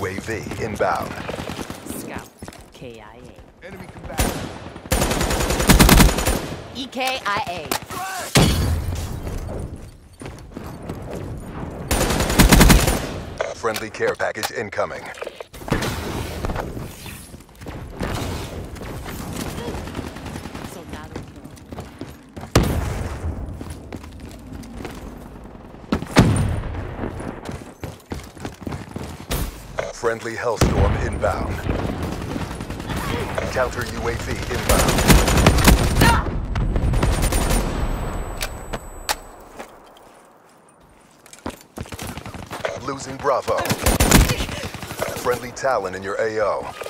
UAV inbound. Scout. KIA. Enemy combatant. EKIA. Friendly care package incoming. Friendly Hellstorm inbound. Counter UAV inbound. Losing Bravo. Friendly Talon in your AO.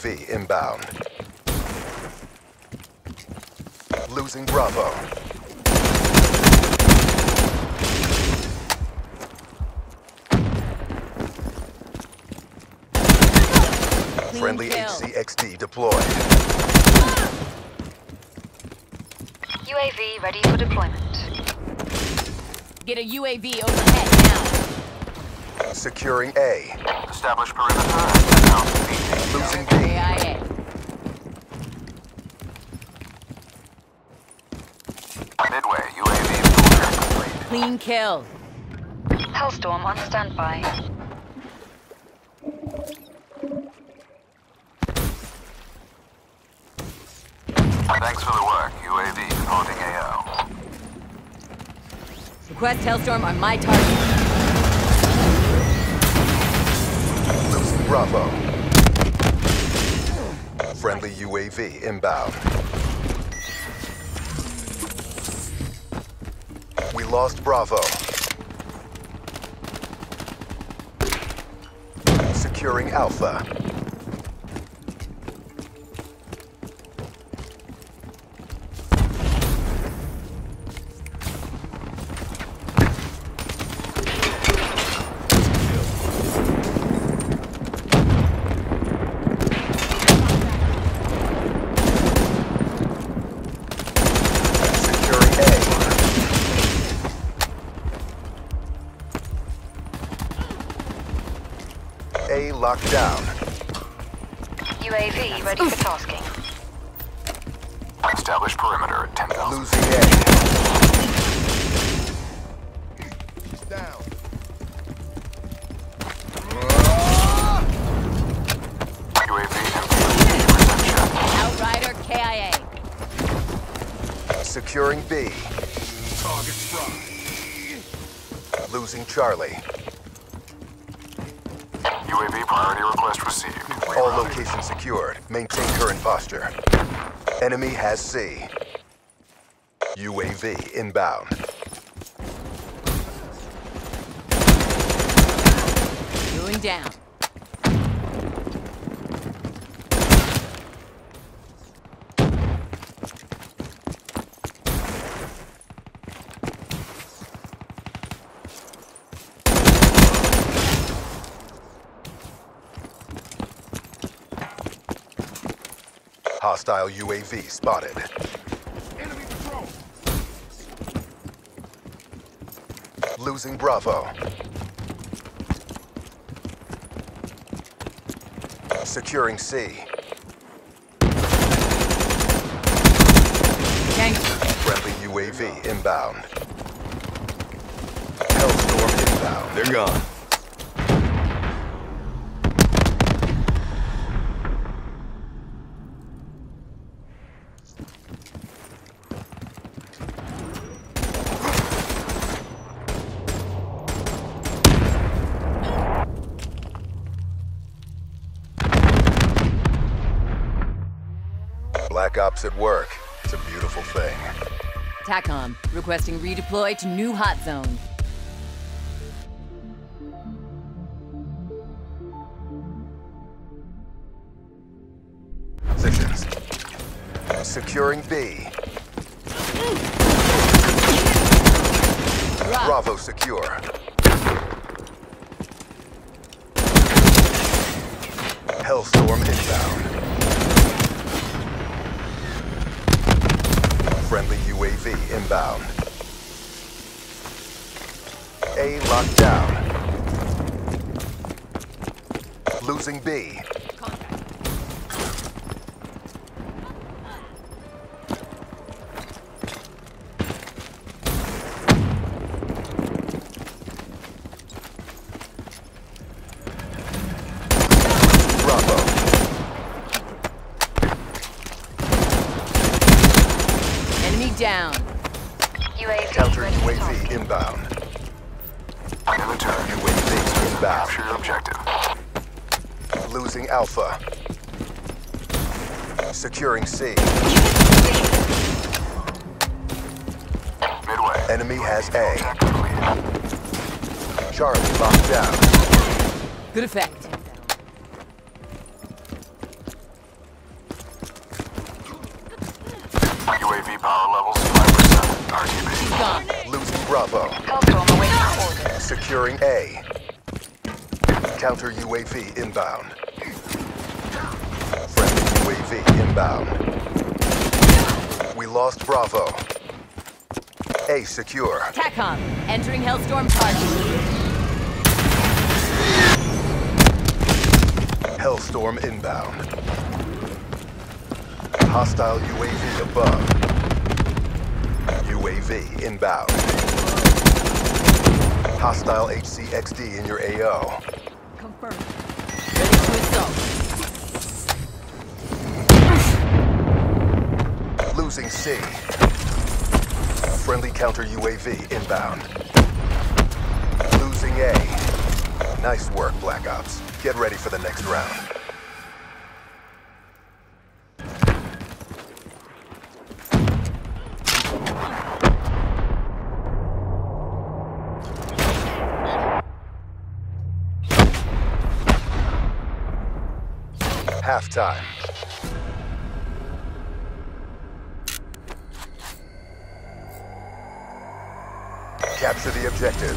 UAV inbound. Losing Bravo. Friendly kill. HCXD deployed. UAV ready for deployment. Get a UAV overhead now. Securing A. Establish perimeter. Now, Losing B. Midway, UAV. Clean kill. Hellstorm on standby. Thanks for the work. UAV departing AO. Request Hellstorm on my target. Losing Bravo. Friendly UAV inbound. We lost Bravo. Securing Alpha. A locked down. UAV ready for tasking. Establish perimeter at 10,000. Losing A. He's down. UAV Outrider KIA. Securing B. Target sprung. Losing Charlie. UAV priority request received. All locations secured. Maintain current posture. Enemy has C. UAV inbound. Going down. Hostile UAV spotted. Enemy patrol. Losing Bravo. Securing C. Gang. Friendly UAV inbound. Hellstorm inbound. They're gone. Black Ops at work. It's a beautiful thing. TACOM requesting redeploy to new hot zone. Positions. Uh, securing B. Drop. Bravo secure. Hellstorm inbound. Friendly UAV inbound. A locked down. Losing B. Bravo. Enemy down. UAV Counter UAV inbound. In the turn. UAV inbound. Capture your objective. Losing Alpha. Securing C. Midway. Enemy has A. Charlie locked down. Good effect. UAV power levels 5%. RTB. Gone. Losing Bravo. Hellstorm awaiting orders. Securing A. Counter UAV inbound. Friendly UAV inbound. We lost Bravo. A secure. TACOM. Entering Hellstorm target. Hellstorm inbound. Hostile UAV above. UAV inbound. Hostile HCXD in your AO. Confirmed. Ready to assault. Losing C. Friendly counter UAV inbound. Losing A. Nice work, Black Ops. Get ready for the next round. Halftime. Capture the objective.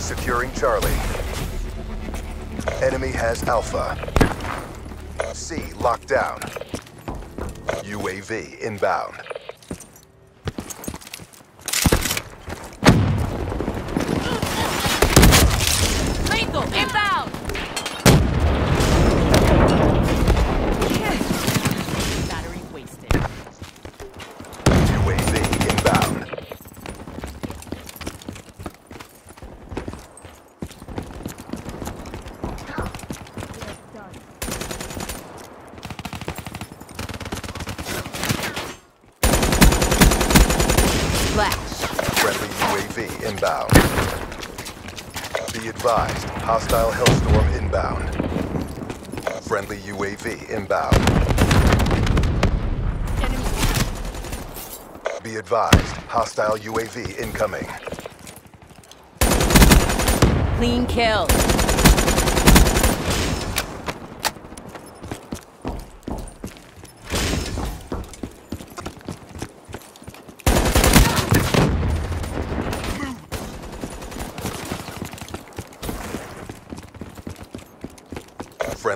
Securing Charlie. Enemy has Alpha. C locked down. UAV inbound. Lethal. Inbound. Battery wasted. UAV inbound. Flash. Friendly UAV inbound. Be advised, hostile Hellstorm inbound. Friendly UAV inbound. Be advised, hostile UAV incoming. Clean kill.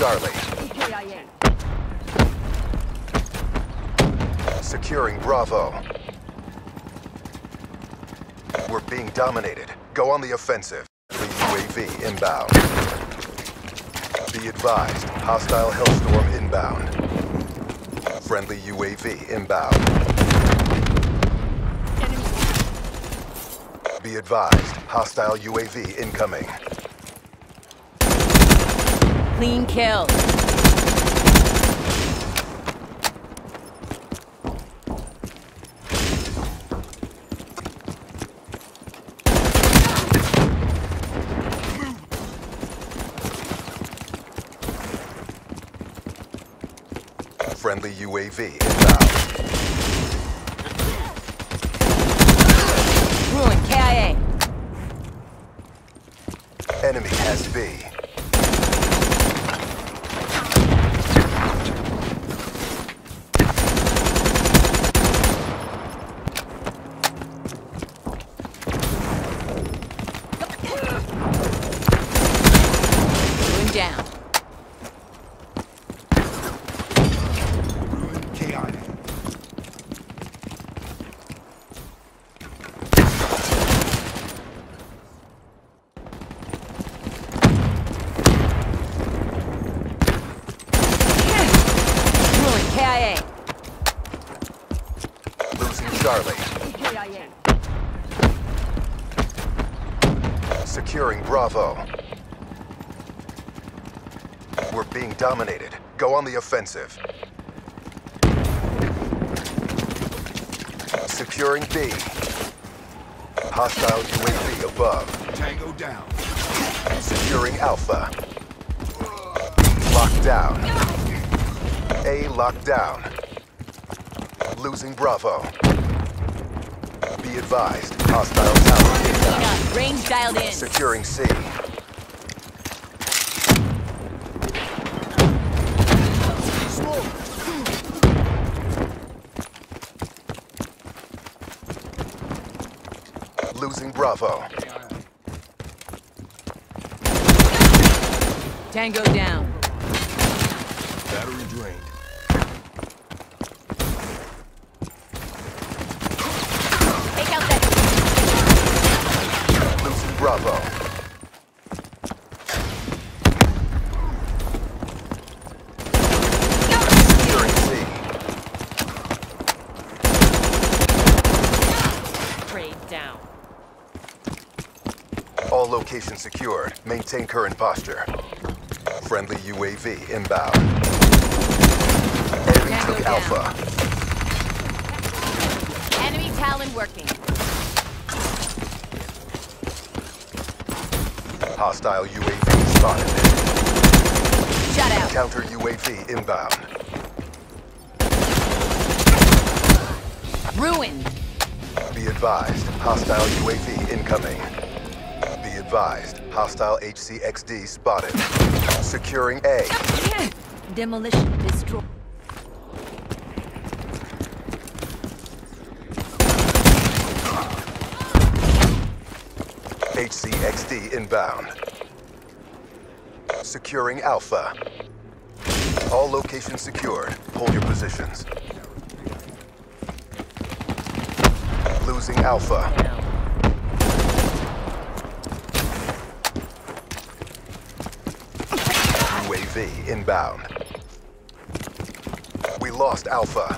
Charlie. Securing Bravo. We're being dominated. Go on the offensive. The UAV inbound. Be advised, hostile Hellstorm inbound. Friendly UAV inbound. Be advised, hostile UAV incoming. Clean kill. Friendly UAV inbound. Ruin KIA. Enemy has B. Ruin down. Ruin KIA. Ruin KIA. Losing Charlie. Securing Bravo. We're being dominated. Go on the offensive. Securing B. Hostile UAV above. Tango down. Securing Alpha. Locked down. A locked down. Losing Bravo. Be advised, hostile tower inbound. Enough. Range dialed in. Securing C. Losing Bravo. Tango down. Battery drained. Take out that. Losing Bravo. Securing C. Trade down. All locations secured. Maintain current posture. Friendly UAV inbound. Enemy Tango took down. Alpha. Enemy Talon working. Hostile UAV spotted. Shut out. Counter UAV inbound. Ruin. Be advised, hostile UAV incoming. Advised, hostile HCXD spotted. Securing A. Demolition destroyed. HCXD inbound. Securing Alpha. All locations secured. Hold your positions. Losing Alpha. UAV inbound. We lost Alpha.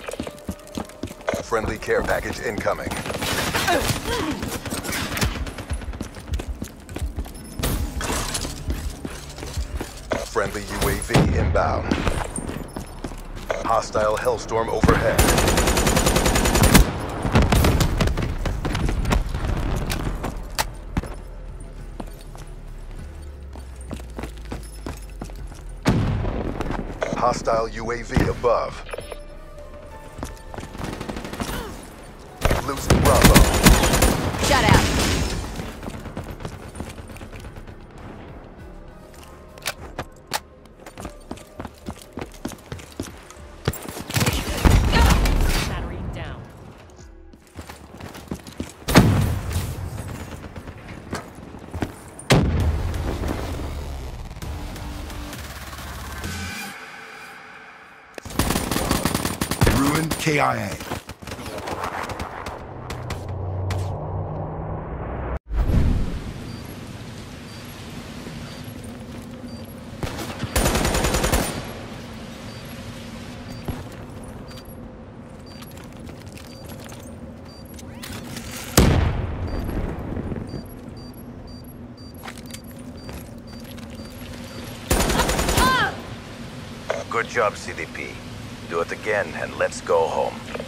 Friendly care package incoming. Friendly UAV inbound. Hostile Hellstorm overhead. Hostile UAV above. CIA. Good job, CDP. Do it again and let's go home.